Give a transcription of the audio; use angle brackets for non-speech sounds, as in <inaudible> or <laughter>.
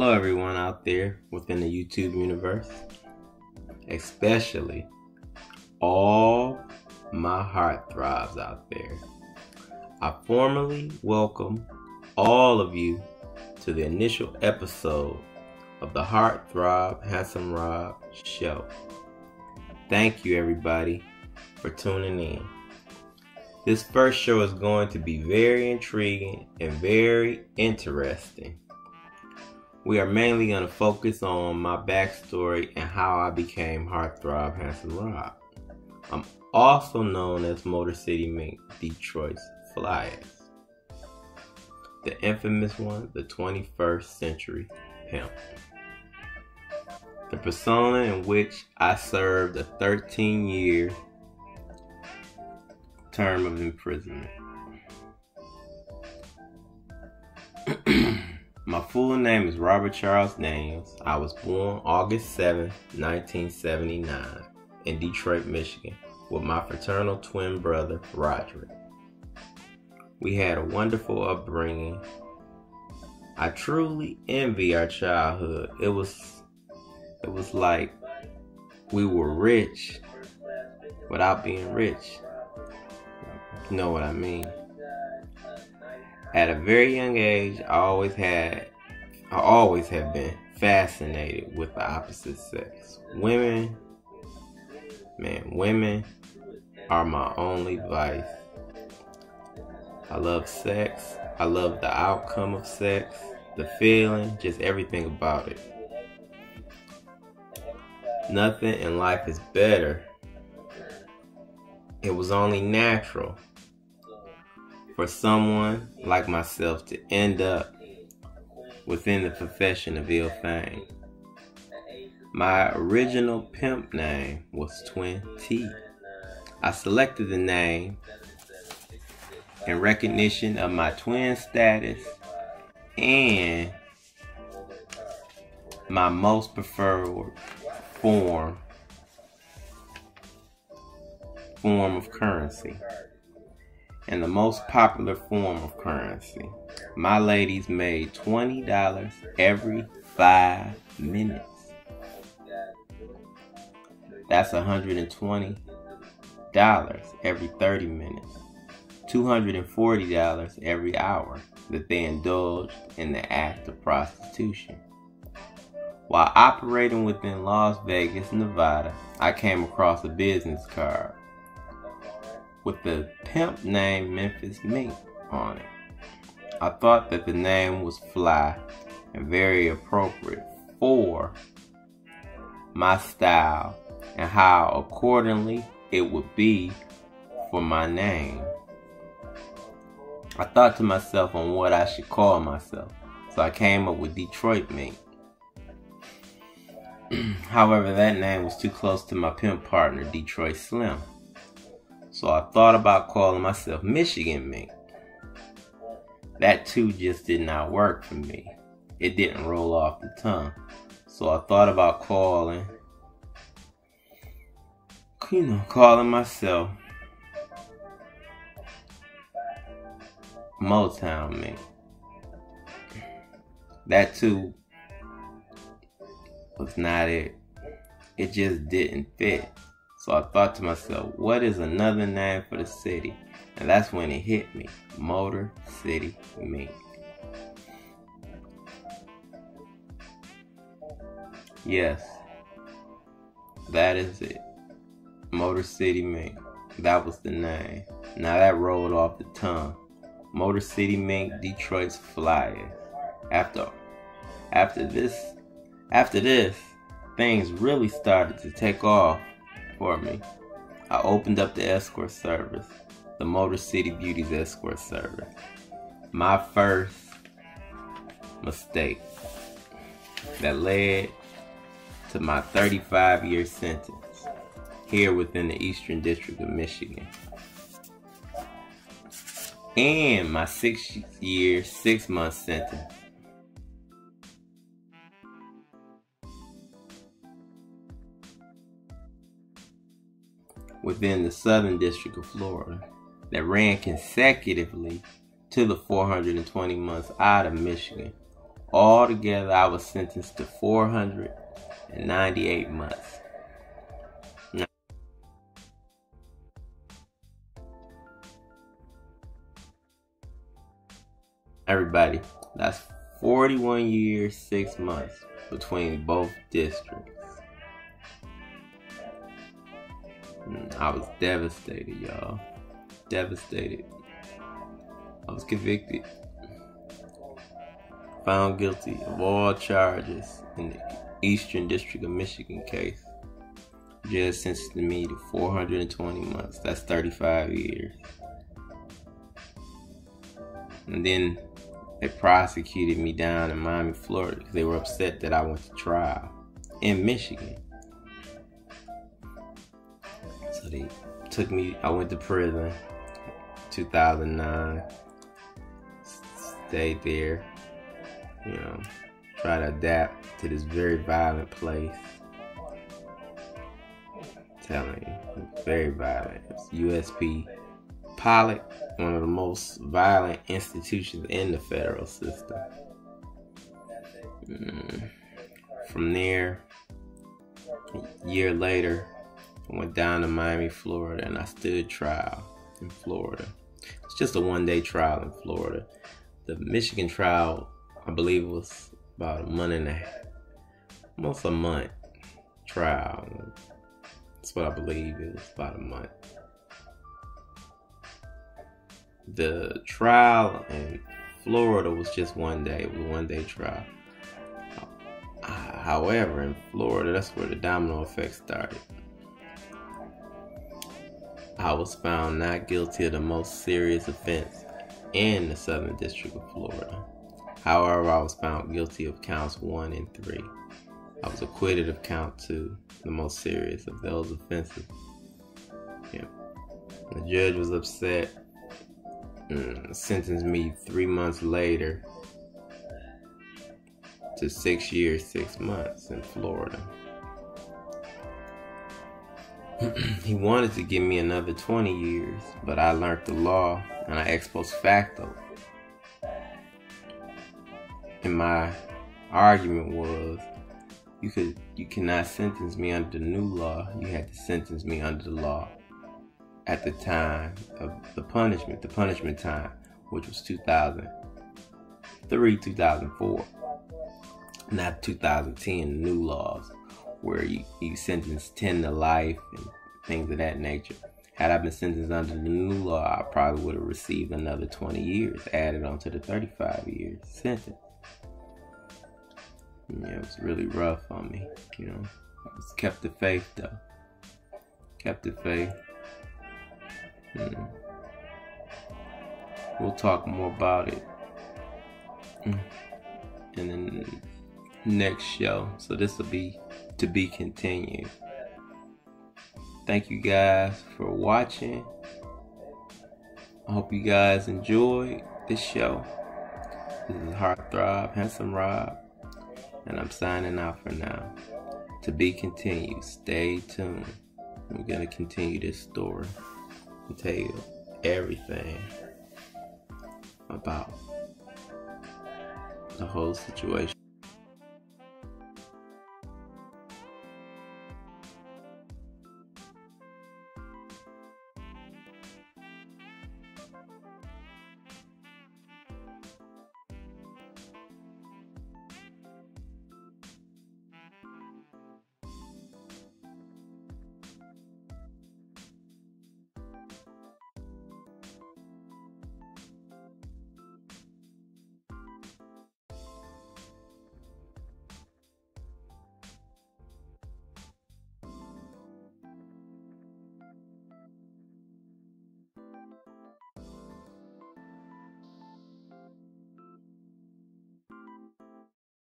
Hello, everyone out there within the YouTube universe, especially all my heart heartthrobs out there. I formally welcome all of you to the initial episode of the Heart Heartthrob Handsome Rob show. Thank you, everybody, for tuning in. This first show is going to be very intriguing and very interesting. We are mainly going to focus on my backstory and how I became Heartthrob Handsome Rob. I'm also known as Motor City Mink, Detroit's Flyest. The infamous one, the 21st century pimp. The persona in which I served a 13 year term of imprisonment. My full name is Robert Charles Daniels. I was born August 7, 1979, in Detroit, Michigan, with my fraternal twin brother, Roderick. We had a wonderful upbringing. I truly envy our childhood. It was it was like we were rich without being rich. You know what I mean? At a very young age, I always had, I always have been fascinated with the opposite sex. Women, man, women are my only vice. I love sex. I love the outcome of sex, the feeling, just everything about it. Nothing in life is better. It was only natural for someone like myself to end up within the profession of ill fame. My original pimp name was Twin T. I selected the name in recognition of my twin status and my most preferred form form of currency and the most popular form of currency. My ladies made $20 every five minutes. That's $120 every 30 minutes. $240 every hour that they indulged in the act of prostitution. While operating within Las Vegas, Nevada, I came across a business card with the pimp name Memphis Mink on it. I thought that the name was fly and very appropriate for my style and how accordingly it would be for my name. I thought to myself on what I should call myself, so I came up with Detroit Mink. <clears throat> However, that name was too close to my pimp partner, Detroit Slim. So I thought about calling myself Michigan Mink. That too just did not work for me. It didn't roll off the tongue. So I thought about calling, you know, calling myself Motown Mink. That too was not it. It just didn't fit. So I thought to myself, what is another name for the city? And that's when it hit me Motor City Mink. Yes, that is it. Motor City Mink. That was the name. Now that rolled off the tongue. Motor City Mink, Detroit's Flyest. After, after this, after this, things really started to take off for me. I opened up the escort service, the Motor City Beauties escort service. My first mistake that led to my 35 year sentence here within the Eastern District of Michigan. And my six year, six month sentence within the Southern District of Florida that ran consecutively to the 420 months out of Michigan, Altogether, I was sentenced to 498 months. Everybody, that's 41 years, 6 months between both districts. Mm, I was devastated, y'all. Devastated. I was convicted. Found guilty of all charges in the Eastern District of Michigan case. Judge sentenced me to 420 months. That's 35 years. And then they prosecuted me down in Miami, Florida because they were upset that I went to trial in Michigan. So they took me, I went to prison 2009, stayed there, you know, try to adapt to this very violent place. telling you, very violent. It's USP Pollock, one of the most violent institutions in the federal system. Mm. From there, a year later, I went down to Miami, Florida, and I stood trial in Florida. It's just a one day trial in Florida. The Michigan trial, I believe, was about a month and a half, almost a month trial. That's what I believe. It was about a month the trial in Florida was just one day. It was one day trial. However, in Florida, that's where the domino effect started. I was found not guilty of the most serious offense in the Southern District of Florida. However, I was found guilty of counts one and three. I was acquitted of count two, the most serious of those offenses. Yeah. The judge was upset sentenced me three months later to six years, six months in Florida. <clears throat> he wanted to give me another 20 years, but I learned the law and I ex post facto. And my argument was you could you cannot sentence me under the new law. You had to sentence me under the law at the time of the punishment, the punishment time, which was 2003, 2004, not 2010 new laws where you, you sentence 10 to life and things of that nature. Had I been sentenced under the new law, I probably would have received another 20 years added onto the 35 years sentence. Yeah, it was really rough on me, you know. I was kept the faith though. Kept the faith. Hmm. We'll talk more about it in the next show. So this will be to be continued. Thank you guys for watching. I hope you guys enjoyed this show. This is Heartthrob, Handsome Rob, and I'm signing out for now. To be continued. Stay tuned. We're going to continue this story and tell you everything about the whole situation.